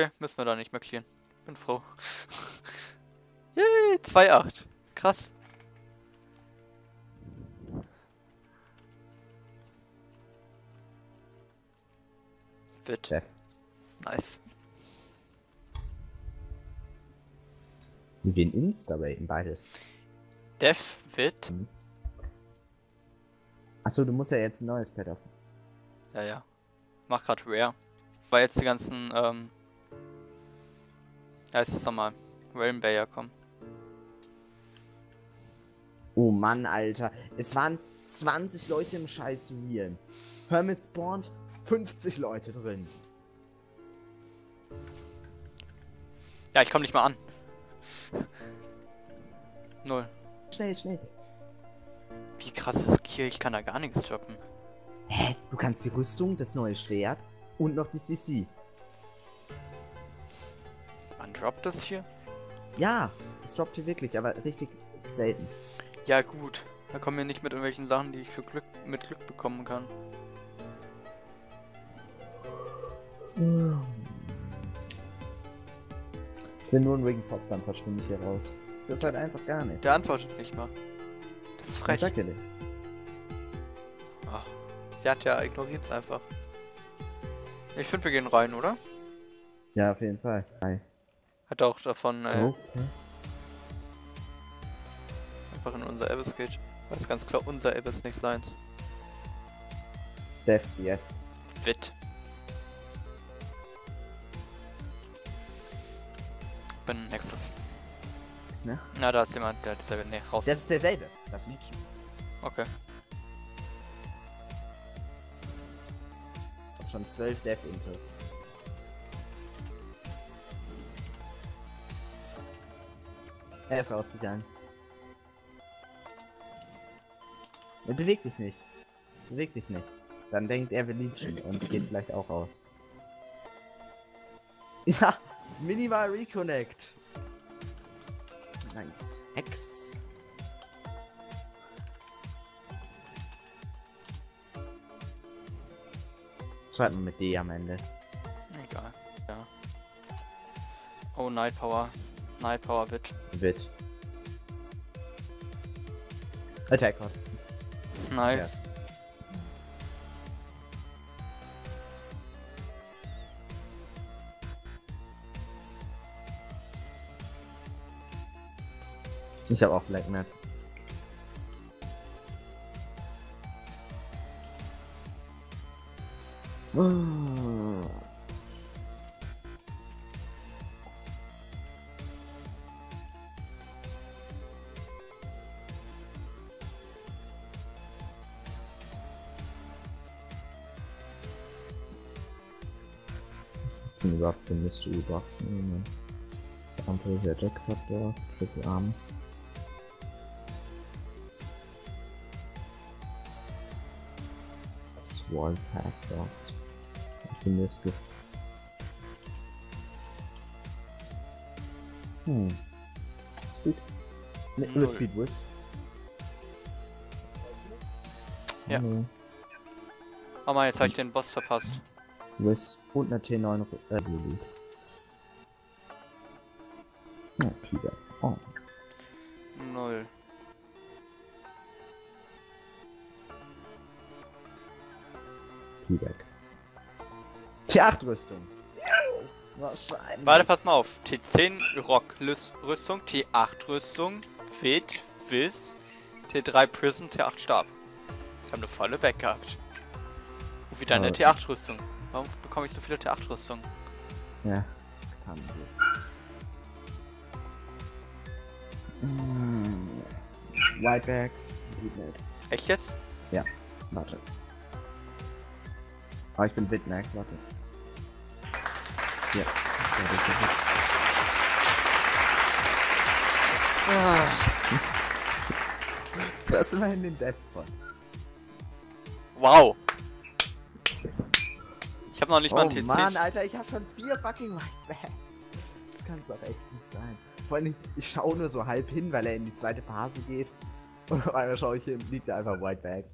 Okay, müssen wir da nicht mehr clearen. Bin froh. Yay, 2-8. Krass. Wird. Chef. Nice. Wir Insta-Raten, beides. Dev wird. Achso, du musst ja jetzt ein neues Pad auf. Ja, ja. Mach grad Rare. Weil jetzt die ganzen, ähm. Ja, ist es nochmal. Realm Bayer kommen. Oh Mann, Alter. Es waren 20 Leute im scheiß Realm. Hermit spawnt 50 Leute drin. Ja, ich komm nicht mal an. Null. Schnell, schnell. Wie krass ist hier? Ich kann da gar nichts droppen. Hä? Du kannst die Rüstung, das neue Schwert und noch die CC. Droppt das hier? Ja, das droppt hier wirklich, aber richtig selten. Ja, gut. Da kommen wir nicht mit irgendwelchen Sachen, die ich für Glück mit Glück bekommen kann. Ich will nur einen Ring Pop, dann verschwinde ich hier raus. Das halt einfach gar nicht. Der antwortet nicht mal. Das ist Was frech. sagt ihr denn? Oh. Der hat ja ignoriert es einfach. Ich finde, wir gehen rein, oder? Ja, auf jeden Fall. Hi. Hat auch davon äh, Okay. einfach in unser Abyss geht. Weil es ganz klar unser Abyss nicht seins. Death, yes. Witt. Bin Nexus. Ist, ne? Na, da ist jemand, der dieselbe. Nee, raus. Das ist derselbe. Das Mädchen. Okay. Hab schon 12 Death Inters. Er ist rausgegangen. Er bewegt dich nicht. Beweg dich nicht. Dann denkt er, wir leechen und geht vielleicht auch raus. Ja, minimal Reconnect. Nice. Hex. Schreibt man mit D am Ende. Egal. Ja. Oh, Night Power. Night Power Witt. Wird. Attack Hot. Nice. Ich habe auch Black Map. Oh. Was gibt's denn überhaupt für Mystery Boxen? Ampel der Jackpot da, Triple Arm. Swall Pack Box. Ich finde, es gibt's. Hm. Speed. Ne, oder Speed Wiz. Ja. Oh Mann, jetzt habe ich den Boss verpasst. Riss und eine T9 äh, Lily. Oh, Peter. Oh. Null. Pivek. T8-Rüstung. Wahrscheinlich. Warte, pass mal auf. T10 Rock-Rüstung, T8-Rüstung, Fit, Wiss, T3 Prism, T8 Stab. Ich habe eine volle Back gehabt. Und wieder eine T8-Rüstung. Warum bekomme ich so viele T8 Rüstung? Ja. Kann gut. Mm. Whiteback. Nicht. Echt jetzt? Warte. Aber ich bin Bitmax, warte. Ja. Ja, das ist. Ah. Du hast immerhin den Death von. Wow. Ich habe noch nicht mal Oh einen T10. Mann, Alter, ich hab schon vier fucking Whitebacks. Das kann's doch echt nicht sein. Vor allem, ich schaue nur so halb hin, weil er in die zweite Phase geht. Und auf einmal schaue ich hin, liegt da einfach Whiteback.